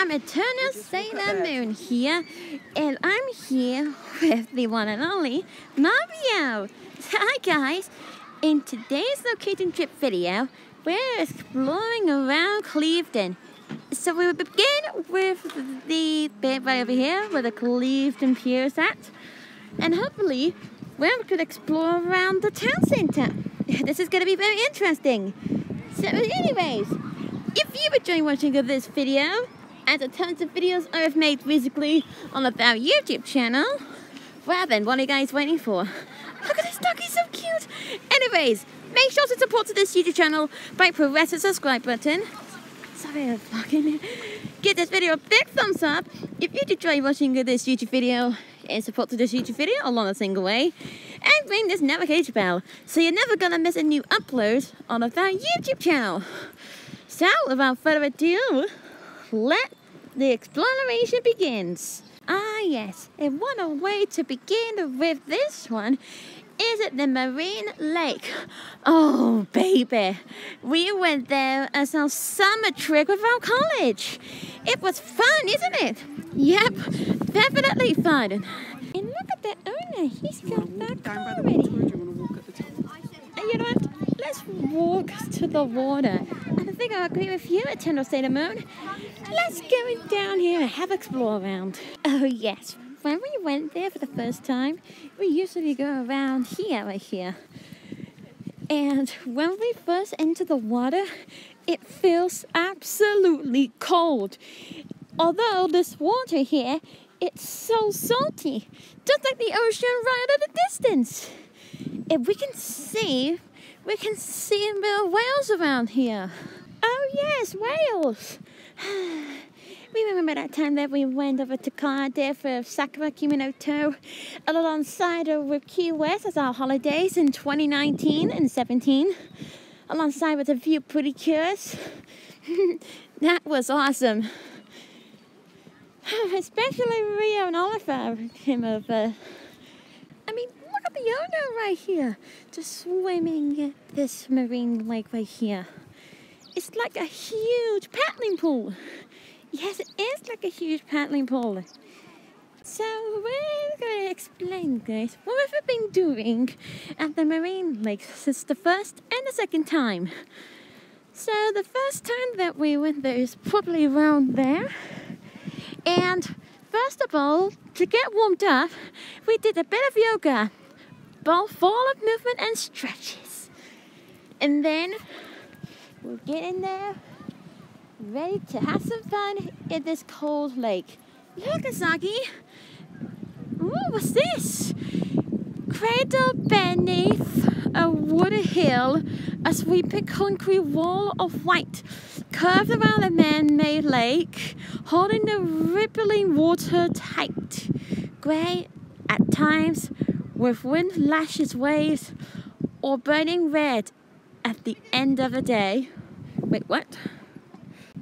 I'm Eternal Sailor Moon here, and I'm here with the one and only Mario. Hi guys, in today's location trip video, we're exploring around Clevedon. So we will begin with the bit right over here where the Clevedon Pier is at, and hopefully we could explore around the town centre. This is going to be very interesting. So anyways, if you've enjoyed watching this video, and tons of videos I've made physically on our YouTube channel, well then, what are you guys waiting for? Look at this dog, he's so cute! Anyways, make sure to support this YouTube channel by pressing the subscribe button. Sorry, fucking... Give this video a big thumbs up if you enjoy watching this YouTube video and support to this YouTube video along a single way. And ring this notification bell so you're never gonna miss a new upload on our YouTube channel. So, without further ado, let the exploration begins. Ah, yes, and what a way to begin with this one is at the Marine Lake. Oh, baby, we went there as our summer trip with our college. It was fun, isn't it? Yep, definitely fun. And look at the owner, he's got that car already. And you know what? Let's walk to the water I think I agree with you, Eternal Sailor Moon. Let's go down here and have a explore around. Oh yes, when we went there for the first time, we usually go around here, right here. And when we first enter the water, it feels absolutely cold. Although this water here, it's so salty, just like the ocean right at a distance. If we can see, we can see the Wales around here. Oh, yes, Wales. we remember that time that we went over to Cardiff for Sakura Kimono alongside with Key West as our holidays in 2019 and 17, alongside with a few pretty cures. that was awesome. Especially Rio and Oliver came over. I mean, look at the owner right here, just swimming this marine lake right here. It's like a huge paddling pool. Yes, it is like a huge paddling pool. So we're going to explain guys what we've been doing at the Marine Lakes since the first and the second time. So the first time that we went there is probably around there. And first of all, to get warmed up, we did a bit of yoga, both forward movement and stretches. And then we'll get in there, ready to have some fun in this cold lake. Look, Asagi! Ooh, what's this? Cradle beneath a wooded hill, a sweeping concrete wall of white curved around a man-made lake, holding the rippling water tight. Grey at times, with wind lashes waves, or burning red at the end of the day. Wait, what?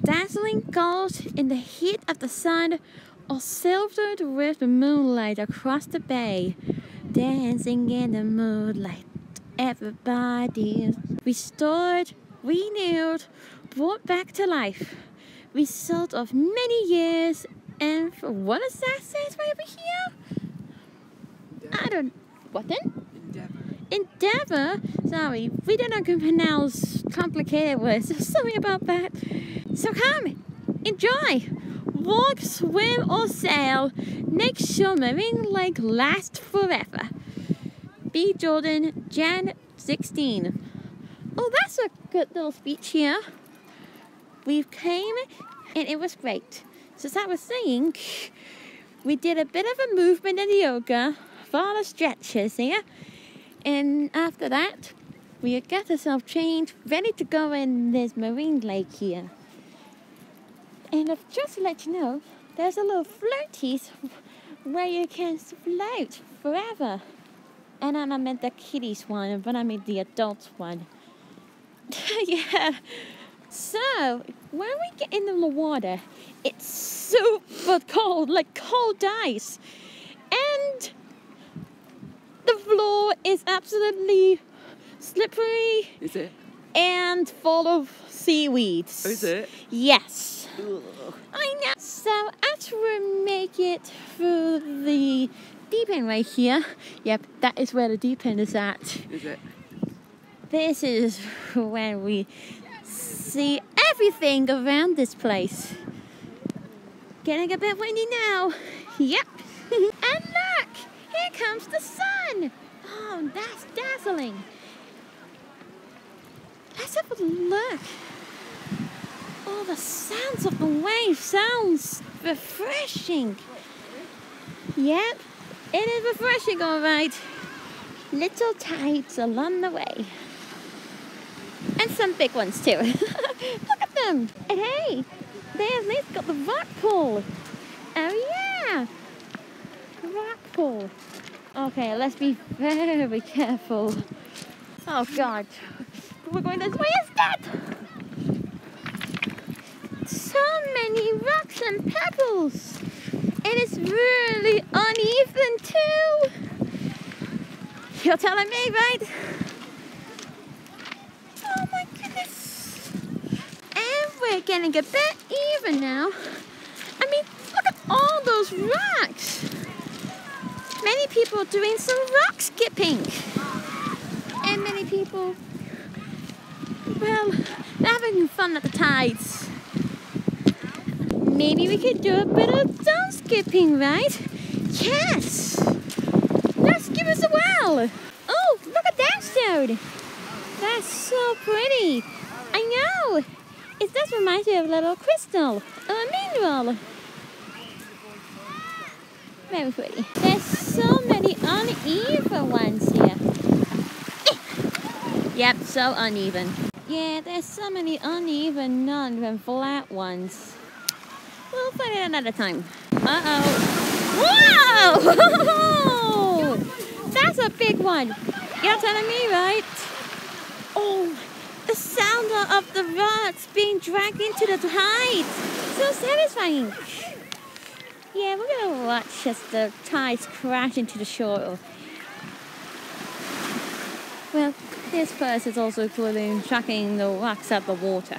Dazzling gold in the heat of the sun, or silvered with the moonlight across the bay. Dancing in the moonlight, everybody restored, renewed, brought back to life. Result of many years, and what does that say right over here? I don't. What then? endeavor. Sorry, we don't know how can pronounce complicated words. Sorry about that. So come, enjoy. Walk, swim, or sail. Make sure Marine Lake lasts forever. B. Jordan, Jan 16. Oh, that's a good little speech here. We came and it was great. So as I was saying, we did a bit of a movement in the yoga, for the stretches here. And after that, we got ourselves changed, ready to go in this marine lake here. And I've just to let you know, there's a little floaties where you can float forever. And I meant the kiddies one, but I mean the adult one. yeah. So, when we get into the water, it's super cold, like cold ice. And the floor is absolutely slippery. Is it? And full of seaweeds. Oh, is it? Yes. Ugh. I know. So after we make it through the deep end right here. Yep, that is where the deep end is at. Is it? This is when we see everything around this place. Getting a bit windy now. Yep. and look, here comes the sun. Oh, that's dazzling. Let's have a look. Oh, the sounds of the wave sounds refreshing. Yep, it is refreshing, all right. Little tides along the way. And some big ones too. Look at them. And hey, there's Liz got the rock pool. Oh yeah. Okay, let's be very careful. Oh god. We're going this way Is that? So many rocks and pebbles. And It is really uneven too. You're telling me, right? Oh my goodness. And we're getting a bit even now. I mean, look at all those rocks. Many people doing some rock skipping. And many people, well, having fun at the tides. Maybe we could do a bit of stone skipping, right? Yes! Let's give us a whirl. Oh, look at that stone. That's so pretty. I know. It does remind me of a little crystal, a mineral. Very pretty. There's many uneven ones here. Eh. Yep, so uneven. Yeah, there's so many uneven, non flat ones. We'll find it another time. Uh-oh. Whoa! That's a big one. You're telling me, right? Oh, the sound of the rocks being dragged into the tides. So satisfying. Yeah, we're gonna watch as the tides crash into the shore. Well, this first is also including tracking the rocks out the water.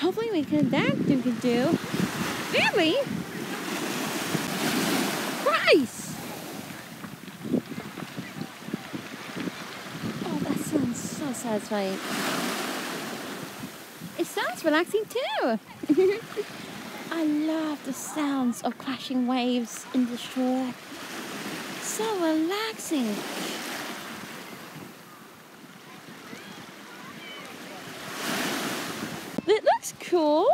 Hopefully we can that we can do. Really? Christ! Oh, that sounds so satisfying. It sounds relaxing too. I love the sounds of crashing waves in the shore. So relaxing. It looks cool.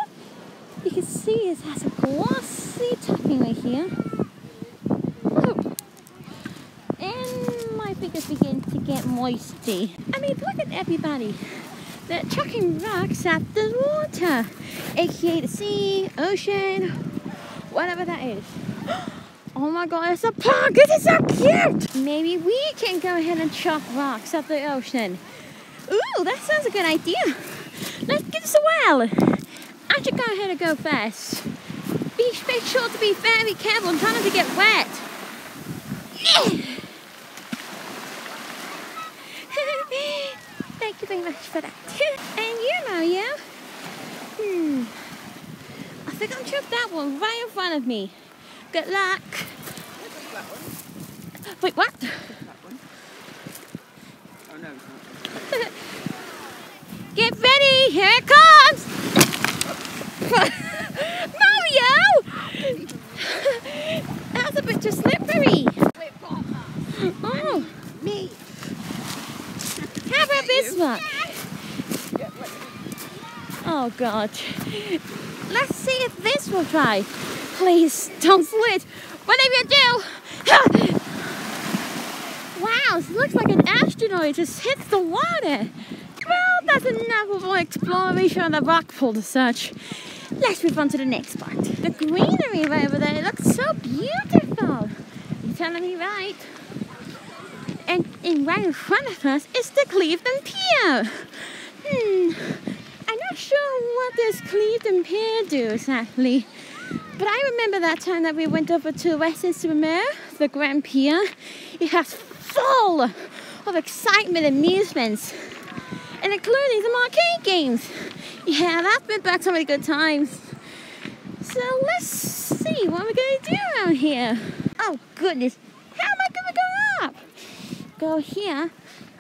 You can see it has a glossy topping right here. Oh. And my fingers begin to get moisty. I mean, look at everybody. They're chucking rocks at the water, aka the sea, ocean, whatever that is. Oh my god, it's a park! This is so cute! Maybe we can go ahead and chuck rocks at the ocean. Ooh, that sounds a good idea. Let's give this a whirl. I should go ahead and go first. Be, be sure to be very careful and try not to get wet. Thank you very much for that. and you, Mario? Hmm. I think I'm tripped that one right in front of me. Good luck. Wait, what? Oh no. Get ready, here it comes! Mario! That's a bit too slippery. Oh, Me. How about this one? Oh god. Let's see if this will try. Please don't slip. Whatever you do. wow, it looks like an astronaut just hits the water. Well, that's enough of our exploration of the rock pool as such. Let's move on to the next part. The greenery right over there looks so beautiful. You're telling me right. And in right in front of us is the Clevedon Pier. Hmm. I'm not sure what this Clevedon Pier do exactly. But I remember that time that we went over to Westminster, the Grand Pier. It has full of excitement and amusements, and including some arcade games. Yeah, that's been back so many good times. So let's see what we're going to do around here. Oh, goodness. How am I going to go? Go here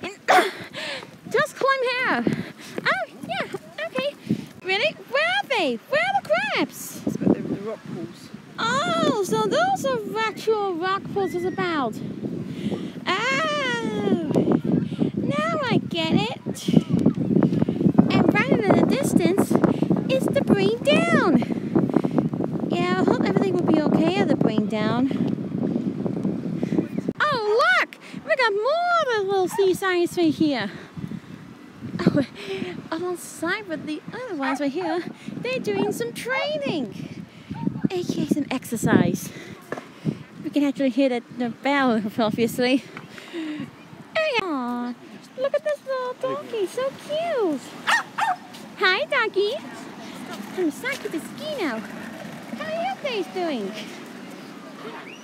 and just climb here. Oh, yeah, okay. Ready? Where are they? Where are the crabs? It's about the, the rock pools. Oh, so those are actual rock pools is about. Oh, now I get it. And right in the distance is the Brean Down. Yeah, I hope everything will be okay at the Brean Down. Oh, look! We got more of the little sea signs right here. Oh, alongside with the other ones right here, they're doing some training, aka some exercise. We can actually hear the, the bell, obviously. Hey, aw, look at this little donkey, so cute. Hi, doggy. I'm excited to ski now. How are you guys doing?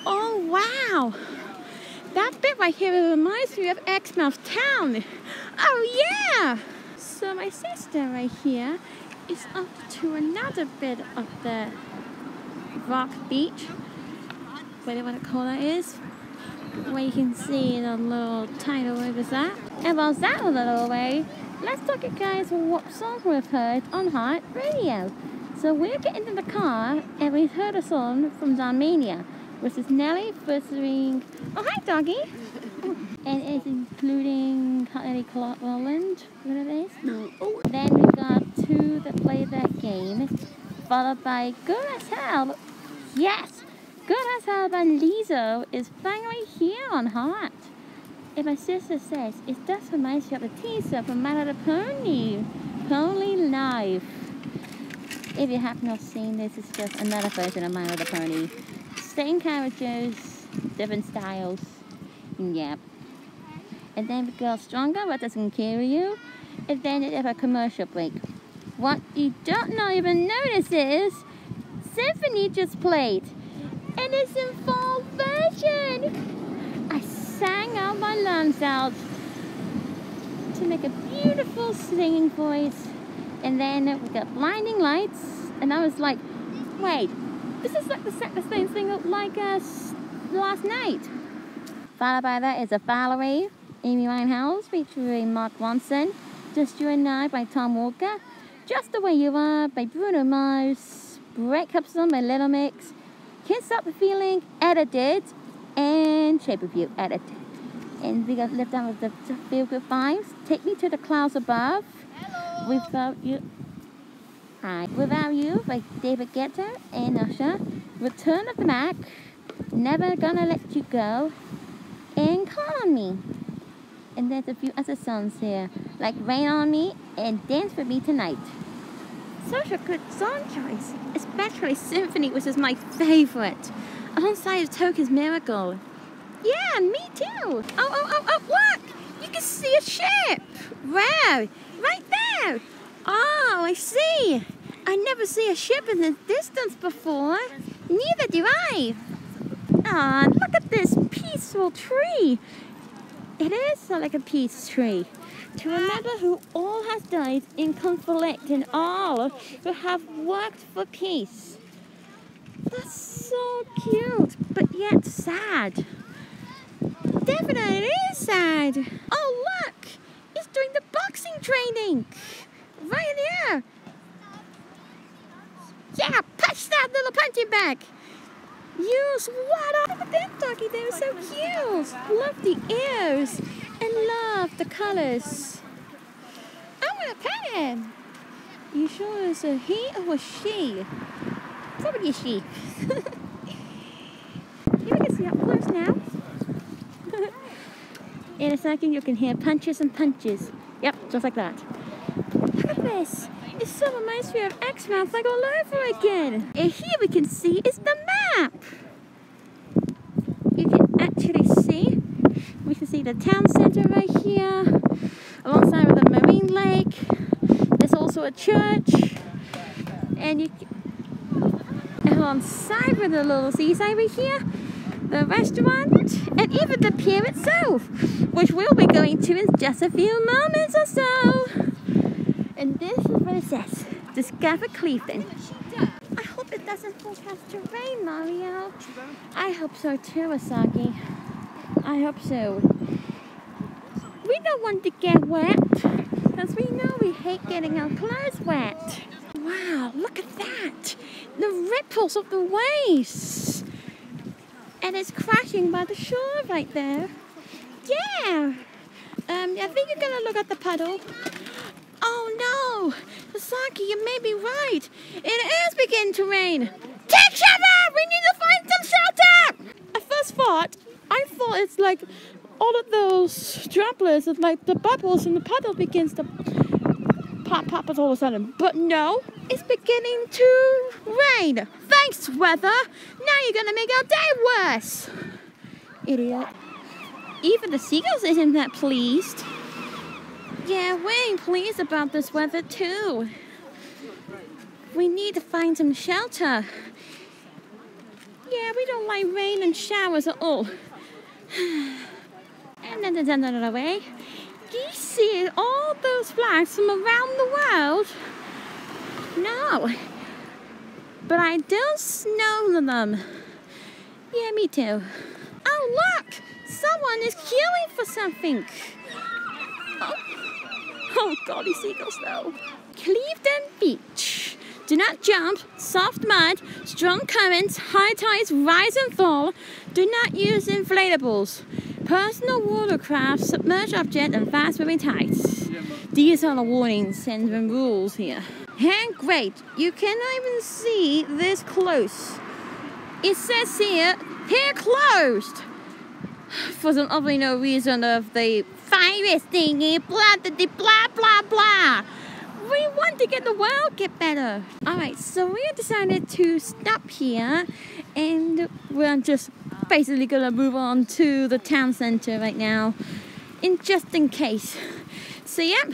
Oh, wow. That bit right here reminds me of Exmouth Town. Oh, yeah. So my sister right here is up to another bit of the rock beach. What do you want to call that is? Where you can see the little tidal wave is that. And while that a little way, let's talk you guys what songs we've heard on Heart Radio. So we're getting in the car and we heard a song from Darmania, is Nelly featuring Oh hi doggy! and it's including Kelly Rowland, what it is. No. Oh, Then we got two that play that game, followed by Good as Hell. Yes! Good as Hell by Lizzo is finally here on Heart. And my sister says it does remind you of the teaser from My Little Pony, Pony Life. If you have not seen this, it's just another version of My Little Pony. Same characters, different styles. Mm, yep. And then we go stronger, what doesn't kill you. And then it have a commercial break. What you don't not even notice is Symphony just played. And it's in full version. I sang out my lungs out to make a beautiful singing voice. And then we got blinding lights. And I was like, wait, this is like the, sa- the same thing like uh, us last night. Followed by that is a Valerie, Amy Winehouse featuring Mark Ronson, Just You and I by Tom Walker, Just the Way You Are by Bruno Mars, Break Up Song by Little Mix, Can't Stop the Feeling, edited, and Shape of You, edited. And we got left out with the Feel Good Vibes, Take Me to the Clouds Above, Without You. Hi. Without You by David Guetta and Usher, Return of the Mack, Never Gonna Let You Go, and Call on Me. And there's a few other songs here, like Rain on Me and Dance with Me Tonight. Such a good song choice, especially Symphony, which is my favorite, alongside of Miracle. Yeah, and me too. Oh, oh, oh, oh, look! You can see a ship. Wow, right there. Oh, I see. I never see a ship in the distance before. Neither do I. Ah, look at this peaceful tree. It is like a peace tree. To remember who all has died in conflict and all who have worked for peace. That's so cute, but yet sad. Definitely it is sad. Oh, look! He's doing the boxing training. Right here. Yeah, punch that little punching bag. Use what? Look at that doggy, they were so cute. Love the ears and love the colors. I'm gonna pet him. You sure it's a he or a she? Probably a she. We can see up close now. In a second, you can hear punches and punches. Yep, just like that. Look at this. It so reminds me of Exmouth like all over again. And here we can see is the map. You can actually see, we can see the town centre right here, alongside with the marine lake. There's also a church. And you can, alongside with the little seaside right here, the restaurant, and even the pier itself, which we'll be going to in just a few moments or so. And this is what it says. Discover Clevedon. I hope it doesn't forecast to rain, Mario. I hope so too, Asagi. I hope so. We don't want to get wet, because we know we hate getting our clothes wet. Wow, look at that! The ripples of the waves! And it's crashing by the shore right there. Yeah! Um, I think you're gonna look at the puddle. Oh! Asaki, you may be right. It is beginning to rain. Take shelter! We need to find some shelter! I first thought, I thought it's like all of those droplets of like the bubbles and the puddle begins to pop pop all of a sudden. But no, it's beginning to rain. Thanks, weather. Now you're gonna make our day worse. Idiot. Even the seagulls isn't that pleased. Yeah, we ain't pleased about this weather too. We need to find some shelter. Yeah, we don't like rain and showers at all. and then another way. Do you see all those flags from around the world? No. But I don't know them. Yeah, me too. Oh, look! Someone is queuing for something. Oh, oh golly seagulls though. Clevedon Beach. Do not jump, soft mud, strong currents, high tides rise and fall. Do not use inflatables. Personal watercraft, submerged object, and fast moving tides. These are the warnings and rules here. And great, you cannot even see this close. It says here, here closed. For some obviously no reason of the virus thingy, blah blah blah blah blah. We want to get the world get better. Alright, so we decided to stop here and we're just basically gonna move on to the town center right now. In just in case. So yep.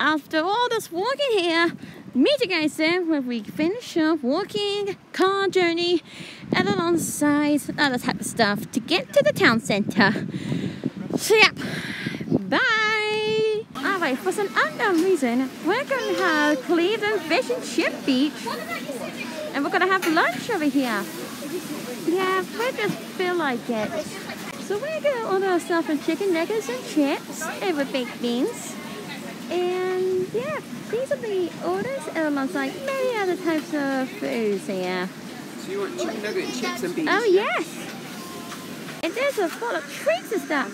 After all this walking here, meet you guys there when we finish up walking, car journey, and alongside other type of stuff to get to the town center. So yep. Bye! Alright, for some unknown reason, we're gonna have Clevedon Fish and Chip Beach. And we're gonna have lunch over here. Yeah, we just feel like it. So we're gonna order ourselves some chicken nuggets and chips and with baked beans. And yeah, these are the orders alongside many other types of foods here. So you want chicken nugget, chips and beans? Oh yes! And there's a lot of drinks and stuff.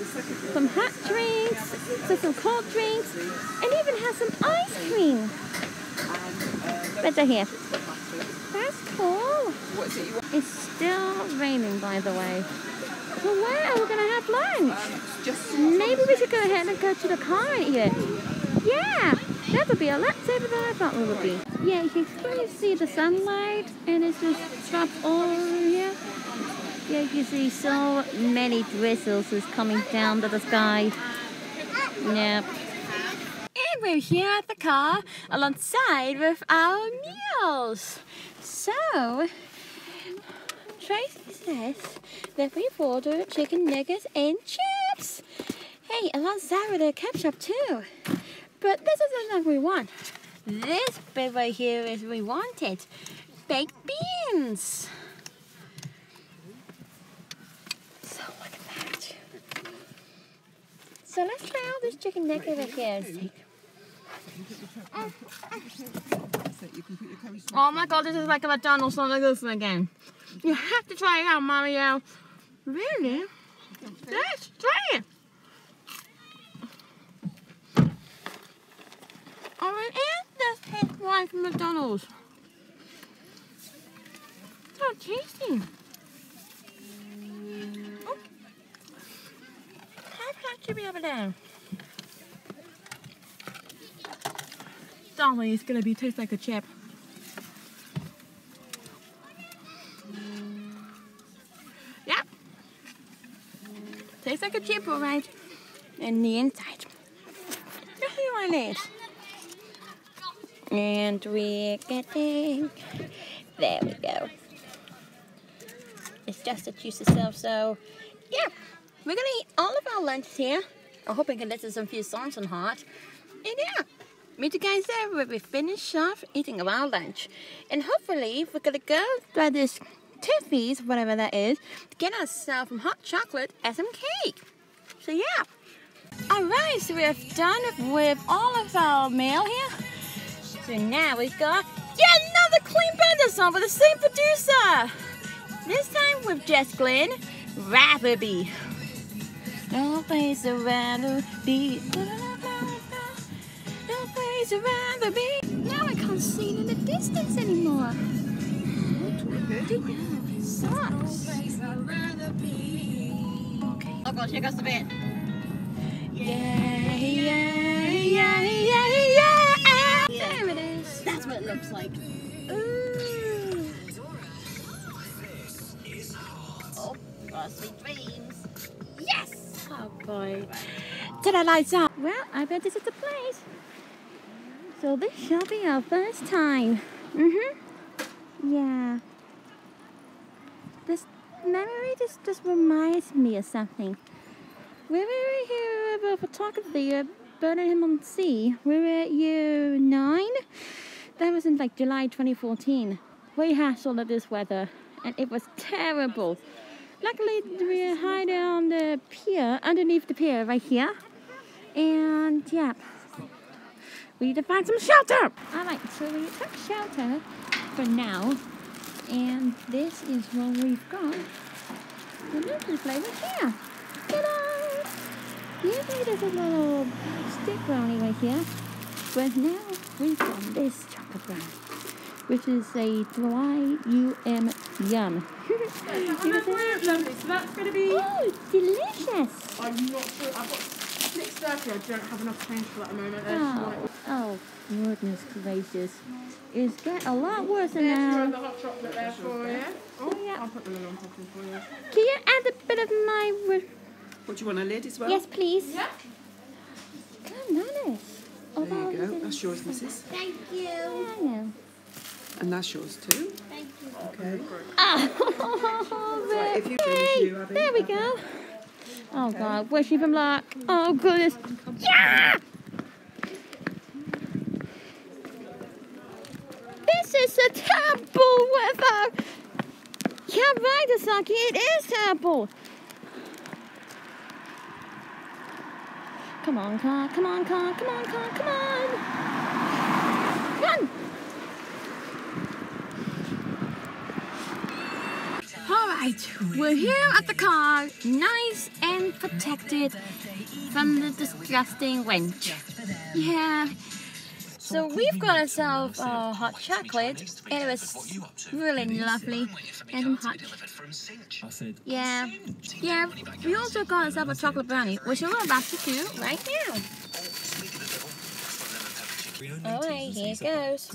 Some hot drinks, so some cold drinks, and even has some ice cream. There here. That's cool. It's still raining, by the way. So where are we gonna have lunch? Maybe we should go ahead and go to the car and eat it. Yeah, that would be a lot safer than I thought it would be. Yeah, you can clearly see the sunlight, and it's just dropped all over here. Yeah, you can see so many drizzles is coming down to the sky. Yep. And we're here at the car alongside with our meals. So, Tracy says that we've ordered chicken nuggets and chips. Hey, alongside with the ketchup too. But this isn't what we want. This bit right here is we wanted. Baked beans. So look at that. So let's try out this chicken nugget right here. Oh my god, this is like a McDonald's on the roof again. You have to try it out, Mario. Really? Let's try it. Oh, it is just tastes like McDonald's. So tasty. You be over there? It's gonna be taste like a chip. Yep. Tastes like a chip, alright. And the inside. Just like this. And we're getting. There we go. It's just a juice itself, so yeah. We're gonna eat all our lunch here. I hope I can listen to some few songs on heart. And yeah. meet you guys there when we finish off eating our lunch. And hopefully we're gonna go by this Tiffany's, whatever that is, to get ourselves some hot chocolate and some cake. So yeah. Alright, so we're done with all of our mail here. So now we've got yet another Clean Bandit song with the same producer. This time with Jess Glynne, Rather Be. No place I'd rather be. No place I'd rather be. Now I can't see it in the distance anymore. It sucks. Okay. Oh gosh, here goes the bit. Yeah, yeah, yeah, yeah, yeah. There it is. That's what it looks like. Ooh. Oh, sweet dreams. Yes! Oh boy. Did I lights up? Well, I bet this is the place. So this shall be our first time. Mm-hmm. Yeah. This memory just, just reminds me of something. We were here about photography at Burnham-on-Sea, we were at year nine. That was in like July 2014. We had all of this weather and it was terrible. Luckily, we hide on the pier, underneath the pier right here. And yeah, we need to find some shelter. All right, so we took shelter for now. And this is what we've got. The little flavor here. Ta-da! Usually there's a little stick brownie right here. But now we've got this chocolate brownie. Which is a dry UM yum. Lovely. So that's going to be. Oh, delicious! I'm not sure. I've got six thirty. I don't have enough change for that at the moment. Oh, oh, goodness gracious. It's getting a lot worse There's now. the hot chocolate there for you. Oh, oh, yeah. I'll put the lid on top for you. Can you add a bit of my... wi- What do you want a lid as well? Yes, please. Yeah. Goodness. There you go. That's yours, Mrs. Thank you. I know. And that's yours too. Thank you. Okay. Oh, Right, if you there, finish hey, you, Abby. there we go. Oh, God. Wish even luck. Oh, goodness. Yeah! This is a terrible weather. Yeah, right, Asaki. It is terrible. Come on, car. Come on, car. Come on, car. Come on. Run. Right, we're here at the car, nice and protected from the disgusting wench. Yeah. So we've got ourselves uh, hot chocolate, and it was really lovely and hot. Yeah, yeah. We also got ourselves a chocolate brownie, which we're about to do right now. All right, here it goes.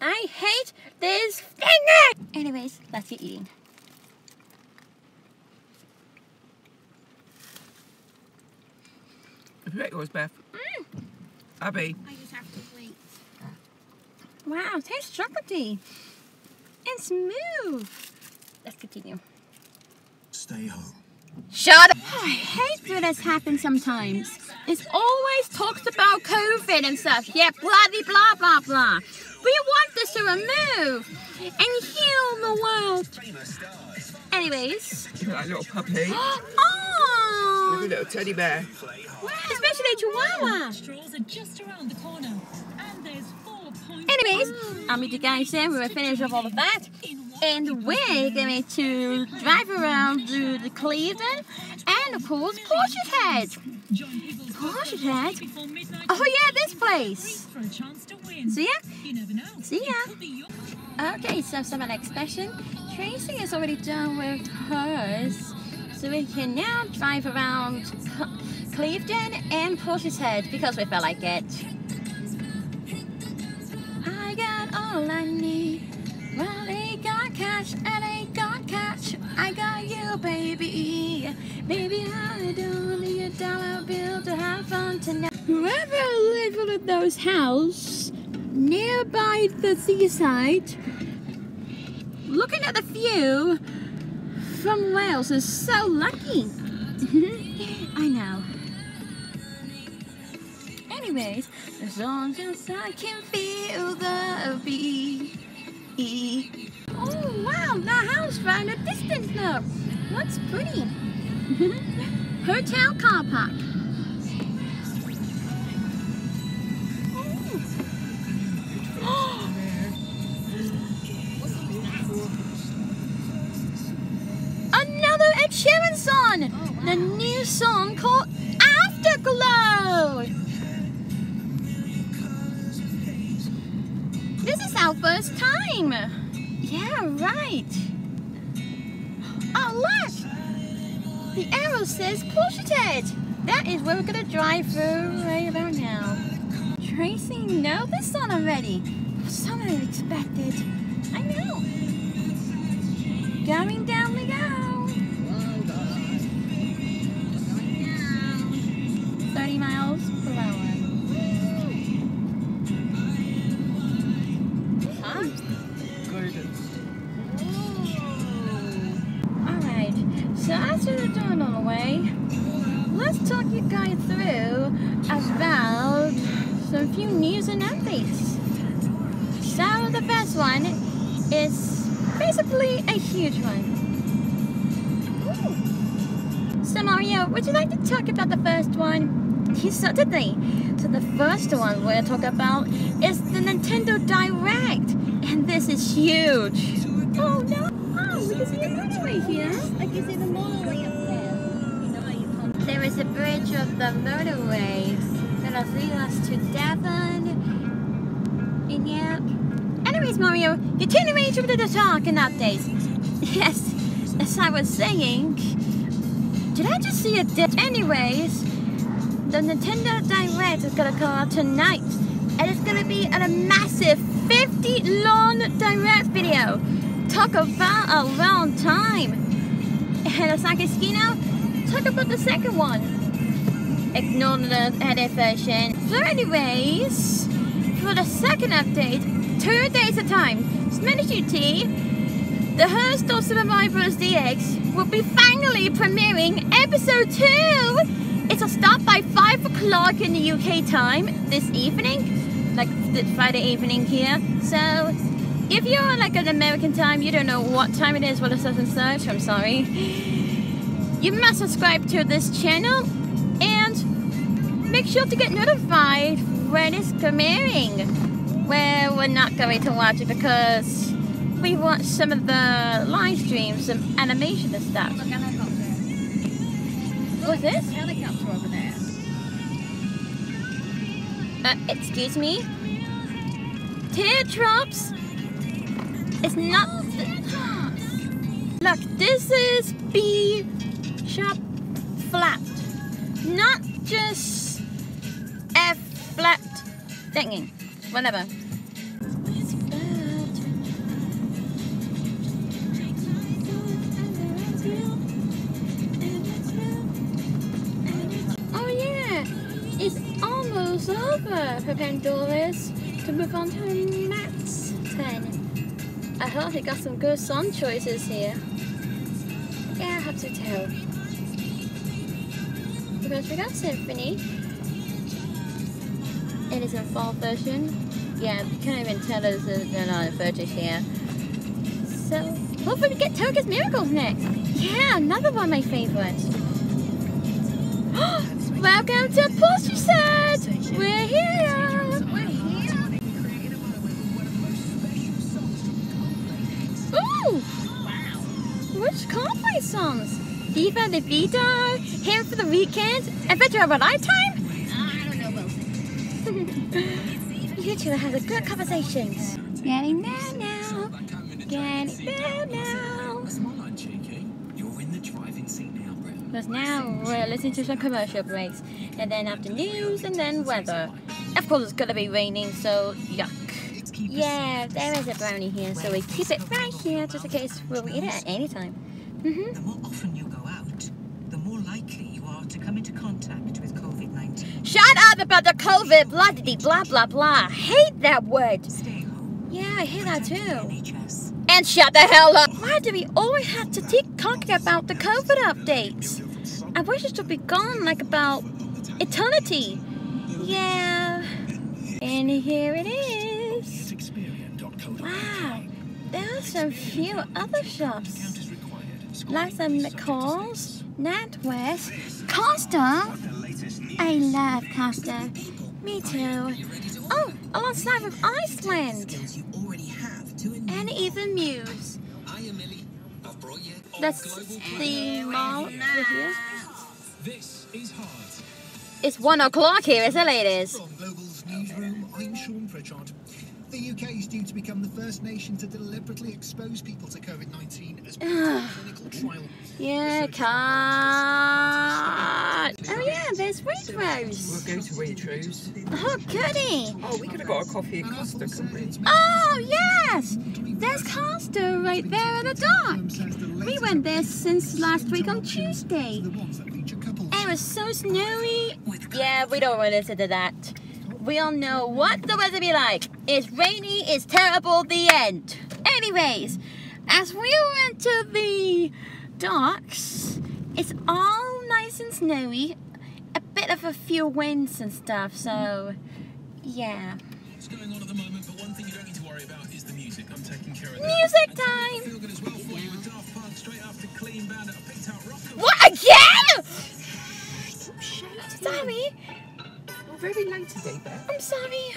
Could you look a COVID 19 patient in the I hate this finger! Anyways, let's get eating. Have you ate yours, Beth? Abby. I just have to wait. Wow, it tastes chocolatey and smooth. Let's continue. stay home? Shut up! Oh, I hate when this happens sometimes. It's always talks about COVID and stuff. Yeah, bloody blah blah blah. We want this to remove and heal the world. Anyways, You're like little puppy. You're a oh, little teddy bear. especially Chihuahua. Straws are just around the corner. And there's four points. Anyways, I'll meet you guys there. We'll finish off all of that. And we're going to drive around to the Clevedon and, of course, people Portishead? before midnight Oh, yeah, this place. See ya? See ya. Okay, so some next question. Tracy is already done with hers. So we can now drive around Cle- Clevedon and Portishead because we felt like it. I got all I need. Cash and they got catch. I got you, baby. Baby, I don't need a dollar bill to have fun tonight. Whoever lived in those houses nearby the seaside, looking at the view from Wales is so lucky. I know. anyways, as long as I can feel the beat. Oh wow, the house in the distance now. Looks pretty. Hotel car park. Right! Oh, look! The arrow says Portishead! That is where we're gonna drive through right about now. Tracy know this song already. So unexpected. I know. Going down Certainly. So the first one we're talk about is the Nintendo Direct, and this is huge. Oh no! Oh, we can see a motorway here. I can see the motorway up there. You know how you come. There is a bridge of the motorway that'll lead us to Devon. And yeah. Anyways, Mario, continuing to the talk and updates. Yes, as I was saying, did I just see a dip? Anyways, the Nintendo Direct is gonna come out tonight, and it's gonna be a massive 50 long direct video. Talk about a long time. And Asaki Skino, talk about the second one. Ignore the edit version. So anyways, for the second update, two days at a time, Spanish UT, the Hearst of Super Mario Bros. DX will be finally premiering episode 2! It's a start by 5 o'clock in the UK time this evening, like Friday evening here. So, if you're like an American time, you don't know what time it is, what it in search, I'm sorry. You must subscribe to this channel and make sure to get notified when it's premiering. Well, we're not going to watch it because we watched some of the live streams, some animation and stuff. What's this? Helicopter over there. Uh, excuse me? Teardrops? It's not. Look, this is B sharp flat, not just F flat thingy. Whatever. Pandora's to move on to Matt's turn. I hope he got some good song choices here. Yeah, I have to tell. Because we got Symphony. It is a fall version. Yeah, you can't even tell us they're not another version here. So, hopefully we get Toga's Miracles next. Yeah, another one of my favorites. Welcome to Portishead! We're here! Songs? Viva the Vida, Here for the Weekend, Adventure of a Lifetime? Uh, I don't know, Wilson. You two have a good conversations. Getting there now. Getting there now. That's my line, cheeky. You're in the driving seat now, Brett. Because now we're listening to some commercial breaks. And then after news and then weather. Of course it's gonna be raining, so yuck. Yeah, there is a brownie here, so we keep it right here just in case we'll eat it at any time. Mm-hmm. The more often you go out, the more likely you are to come into contact with COVID 19. Shut up about the COVID, blah blah blah blah. Hate that word. Stay home. Yeah, I hate that too. And shut the hell up. Why do we always have to keep talking about the COVID updates? I wish it would be gone like about eternity. Yeah, And here it is. Wow, there are some few other shops. Account is required. Like the McCalls, NatWest, Costa. I love Costa. Me too. Oh, alongside with Iceland. You already have to And even Muse. Hiya, Millie. I've brought you on That's the mall over here. This is hard. It's one o'clock here, isn't it, ladies? From Global's newsroom, I'm Sean Pritchard. The UK is due to become the first nation to deliberately expose people to COVID 19 as part of a clinical trial. Yeah, cut. Oh yeah, there's Waitrose. We'll go to Waitrose. Oh goody. Oh, we could have got a coffee at Costa, couldn't we? Oh yes, there's Costa right there at the dock. We went there since last week on Tuesday. The ones that feature couples. It was so snowy. Yeah, we don't want to listen to that. We all know what the weather be like. It's rainy, it's terrible, the end. Anyways, as we went to the docks, it's all nice and snowy. A bit of a few winds and stuff, so yeah. What's going on at the moment, but one thing you don't need to worry about is the music. I'm taking care of that. Music time! Feel good as well for you with Daft Punk straight after Clean Bandit. I picked out Rock What again? Sorry, very late today, Beth. I'm sorry.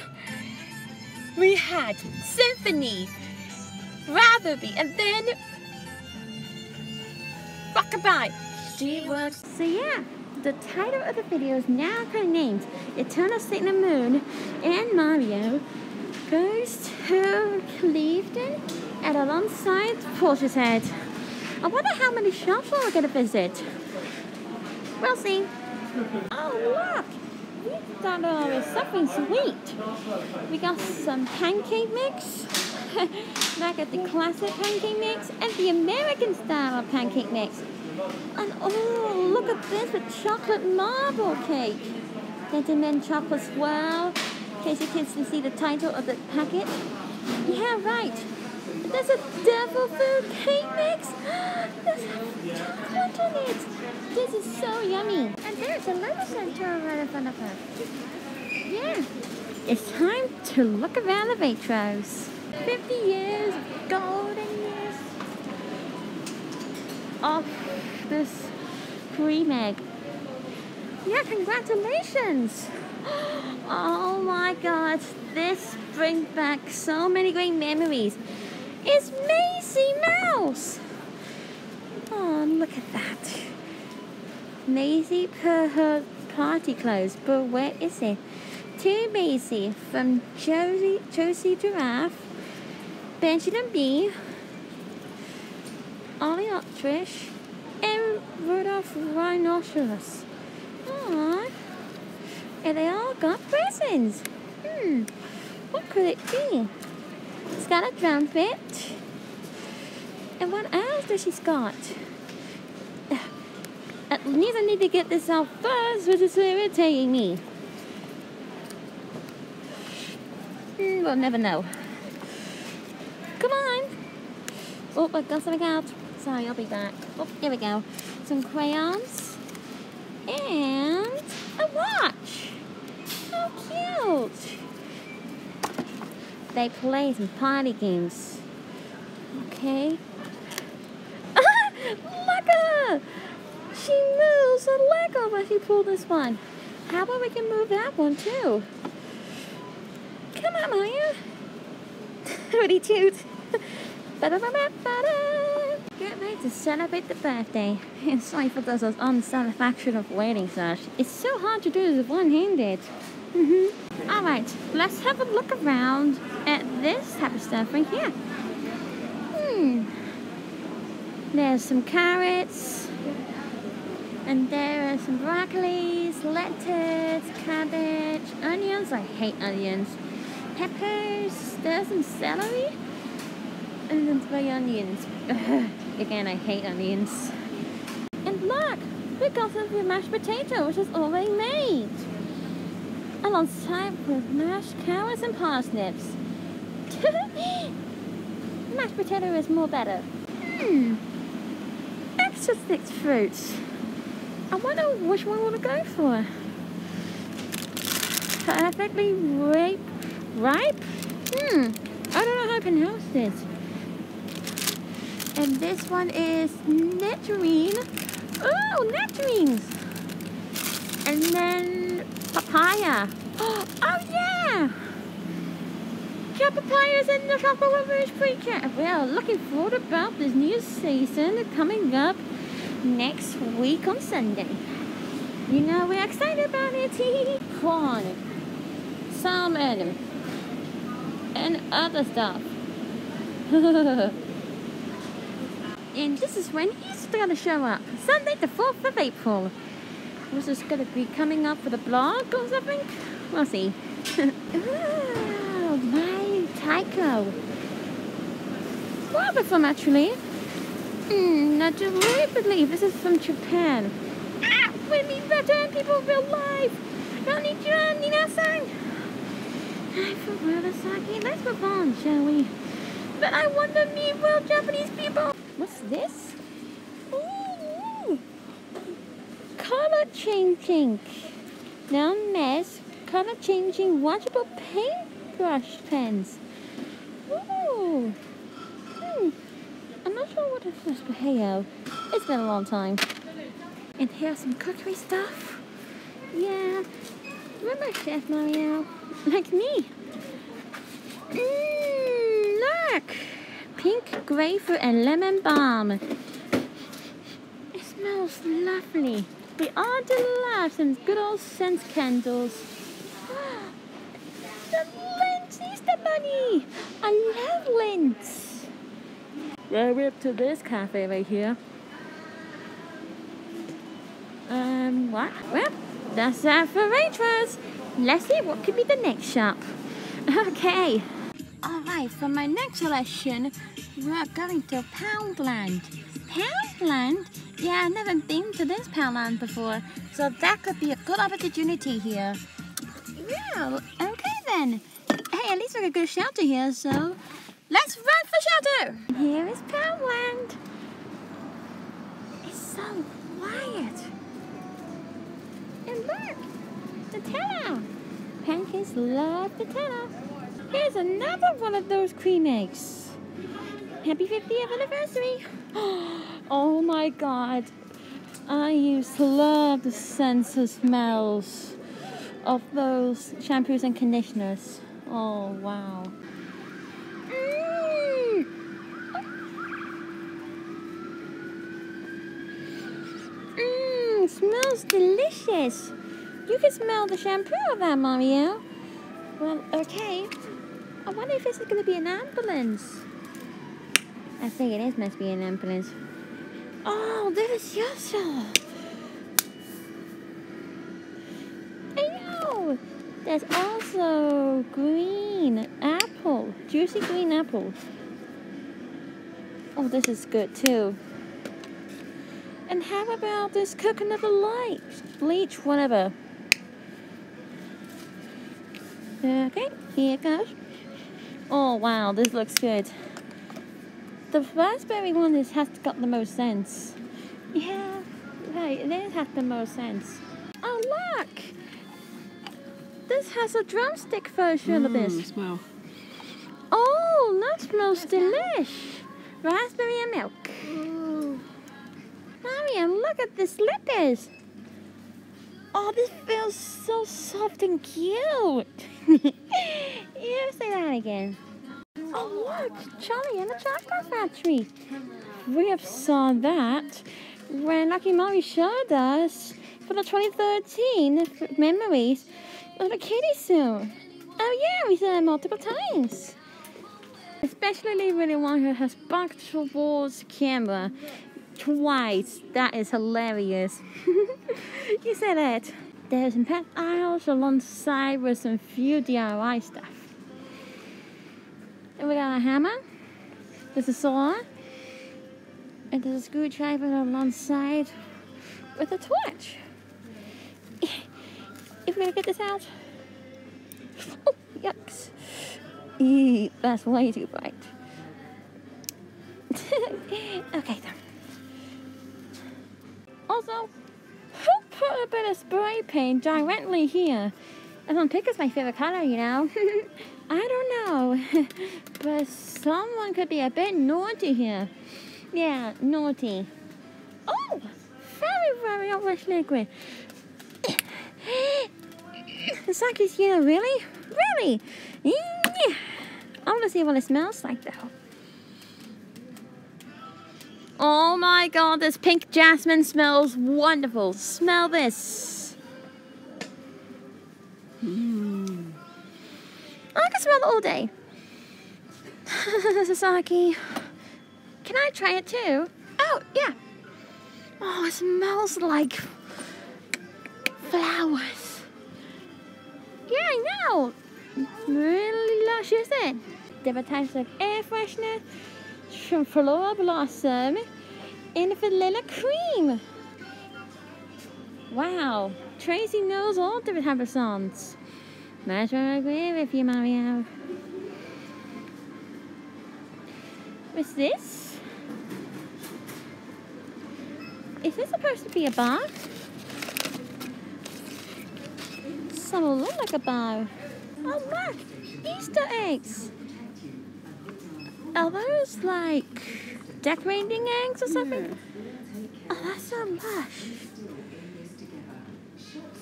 We had Symphony, Rather Be, and then Rockabye. She works. So yeah, the title of the video is now kind of named Eternal Sailor Moon and Mario goes to Clevedon and alongside Portishead. I wonder how many shops we're going to visit. We'll see. Oh look! We got uh, something sweet. We got some pancake mix. Back at the classic pancake mix and the American style pancake mix. And oh, look at this with chocolate marble cake. Gentleman chocolate swirl. In case you can see the title of the packet. Yeah, right. There's a devil food cake mix. There's chocolate in it. This is so yummy. And there's a leather center right in front of us. Yeah. It's time to look around the Waitrose. 50 years, golden years of this pre-meg. Yeah, congratulations. Oh my god, this brings back so many great memories. It's Maisie Mouse. Oh, look at that. Maisie per her party clothes, but where is it? To Maisie from Josie, Josie Giraffe, Benjamin B, Ollie Ostrich, and Rudolph Rhinoceros. Aww. And they all got presents. Hmm. What could it be? It's got a drum bit. And what else does she's got? At least I need to get this out first, which is irritating me. Hmm, we'll never know. Come on. Oh, I've got something out. Sorry, I'll be back. Oh, here we go. Some crayons. And a watch. How cute. They play some party games. Okay. Look! She moves a Lego when she pulled this one. How about we can move that one too? Come on, Maya. Hooty toot. Get ready to celebrate the birthday. And sorry for those unsatisfaction of waiting, Sash. It's so hard to do with one-handed. Mm-hmm. All right, let's have a look around at this type of stuff right here. Hmm. There's some carrots. And there are some broccolis, lettuce, cabbage, onions. I hate onions. Peppers. There's some celery. And then three onions. Again, I hate onions. And look, we got some mashed potato, which is already made. Alongside with mashed carrots and parsnips. mashed potato is more better. Hmm. Extra thick fruits. I wonder which one I want to go for. Perfectly ripe Ripe? Hmm. I don't know how to pronounce this. And this one is nectarine. Oh, nectarines. And then papaya. Oh, yeah. Cat papayas and the chocolate rouge pre-cat. Well, looking forward about this new season coming up next week on Sunday. You know, we're excited about it. Prawn, salmon, and other stuff. and this is when he's gonna show up. Sunday the 4th of April. Was this gonna be coming up for the blog or something? We'll see. oh, my taiko. Rather from actually. Mm, not to really believe this is from Japan. Ah, we return people real life. Konnichiwa, minasan. I feel rather sucky. Let's move on, shall we? But I want to meet real Japanese people. What's this? Ooh, color changing. Now mess, color changing washable paintbrush pens. Ooh. Hmm. I'm not sure what it is, but hey yo, it's been a long time. And here's some cookery stuff. Yeah. Remember Chef Mario? Like me. Mmm, look! Pink grapefruit and lemon balm. It smells lovely. We are delighted some good old scent candles. The Lindt Easter bunny! I love Lindts. Well, we're up to this cafe right here. Um, what? Well, that's that for Waitrose. Let's see what could be the next shop. Okay. Alright, for my next selection, we're going to Poundland. Poundland? Yeah, I've never been to this Poundland before, so that could be a good opportunity here. Well, okay then. Hey, at least we got a good shelter here, so let's run for shelter! Here is Poundland. It's so quiet. And look, the Nutella. Pancakes love the Nutella. Here's another one of those cream eggs. Happy 50th anniversary. Oh, Oh my god. I used to love the sense of smells of those shampoos and conditioners. Oh wow. Mm. Mmm, smells delicious. You can smell the shampoo of that, Mario. Well, okay. I wonder if this is going to be an ambulance. I think it is must be an ambulance. Oh, delicioso. Ayo! There's also green apple, juicy green apple. Oh, this is good too. And how about this coconut light, bleach, whatever. Okay, here it goes. Oh wow, this looks good. The raspberry one is has got the most sense. Yeah, right, it has the most sense. Oh look! This has a drumstick version of this. Mm, smell. Oh, that smells delish. Raspberry and milk. Mariam, look at the slippers. Oh, this feels so soft and cute. you say that again. Oh, look, Charlie and the Chocolate Factory. We have saw that when Lucky Mommy showed us for the 2013 memories of the kitty soon. Oh yeah, we saw it multiple times. Especially when the one who has backed towards camera twice. That is hilarious. you said it. There's some pet aisles alongside with some few DIY stuff. And we got a hammer. There's a saw. And there's a screwdriver alongside with a torch. If we're gonna get this out. Oh, yucks. Eee, that's way too bright. okay then. Also, who put a bit of spray paint directly here? And on pink is my favorite color, you know. I don't know, but someone could be a bit naughty here. Yeah, naughty. Oh, very, very orange liquid. Saki's here, really? Really? I want to see what it smells like, though. Oh my god, this pink jasmine smells wonderful. Smell this. Mm. I can smell it all day. Sasaki. Can I try it too? Oh, yeah. Oh, it smells like flowers. Yeah, I know. Really luscious then. Different types of air freshener, from flower blossom, and vanilla cream. Wow, Tracy knows all different types of songs. Where I agree with you, Mario. What's this? Is this supposed to be a bar? Some look like a bar. Oh look! Easter eggs! Are those like decorating eggs or something? Oh, that's so lush.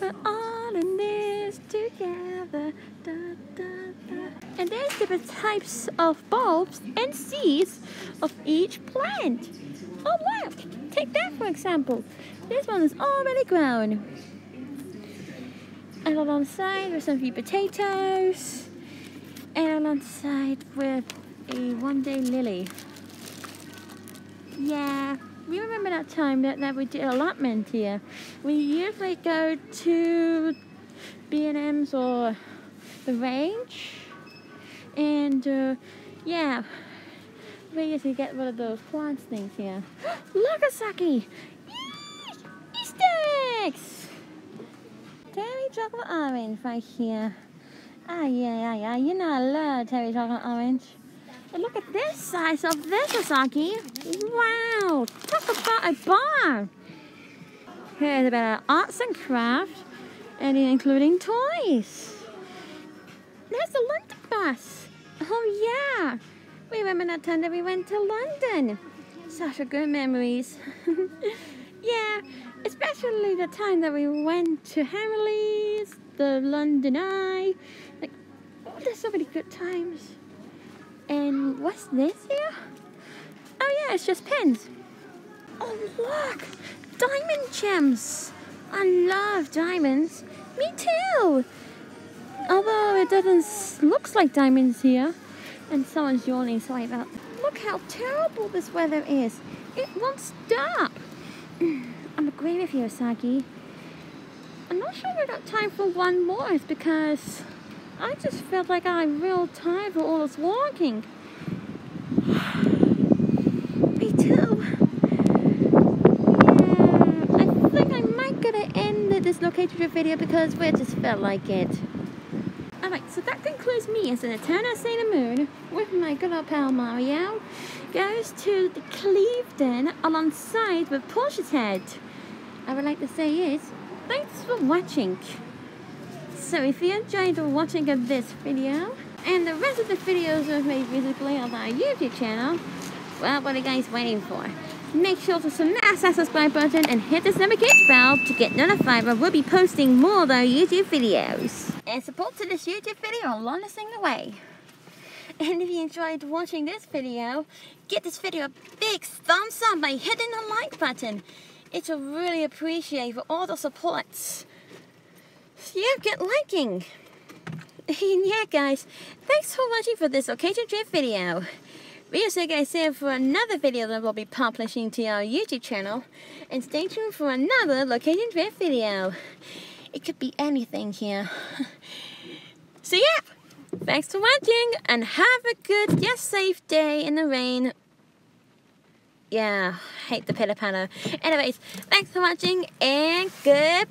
We're all in this together. Da, da, da. And there's different types of bulbs and seeds of each plant. Oh look! Take that for example. This one is already grown. And alongside with some sweet potatoes. And alongside with a one day lily. Yeah, we remember that time that, that we did allotment here. We usually go to B&M's or the range. And uh, yeah, we usually get one of those plants things here. Look at Saki! Easter eggs! Terry chocolate orange right here. Ah, yeah, yeah, yeah. You know I love Terry chocolate orange. Look at this size of this Asaki. Wow, talk about a bar. Here's about arts and crafts, and including toys. There's the London bus. Oh yeah, we remember that time that we went to London. Such a good memories. yeah, especially the time that we went to Hamleys, the London Eye. Like, oh, there's so many good times. And what's this here? Oh yeah, it's just pins. Oh look, diamond gems. I love diamonds. Me too. Although it doesn't looks like diamonds here. And someone's yawning, sorry about Look how terrible this weather is. It won't stop. I'm agreeing with you, Asagi. I'm not sure we got time for one more. It's because I just felt like I'm real tired for all this walking. Me too. Yeah, I think I might gonna end this location trip video because we just felt like it. Alright, so that concludes me as an Eternal Sailor Moon with my good old pal Mario. Goes to the Clevedon alongside with Portishead. I would like to say is, thanks for watching. So if you enjoyed watching this video and the rest of the videos are made physically on our YouTube channel, well, what are you guys waiting for? Make sure to smash that subscribe button and hit the notification bell to get notified when we'll be posting more of our YouTube videos. And support to this YouTube video along the way. And if you enjoyed watching this video, give this video a big thumbs up by hitting the like button. It's a really appreciate for all the supports. Yeah, get liking. And yeah, guys, thanks for watching for this occasion trip video. We'll see you guys soon for another video that we'll be publishing to our YouTube channel. And stay tuned for another location trip video. It could be anything here. so yeah, thanks for watching and have a good, yes, safe day in the rain. Yeah, hate the pitter patter. Anyways, thanks for watching and goodbye.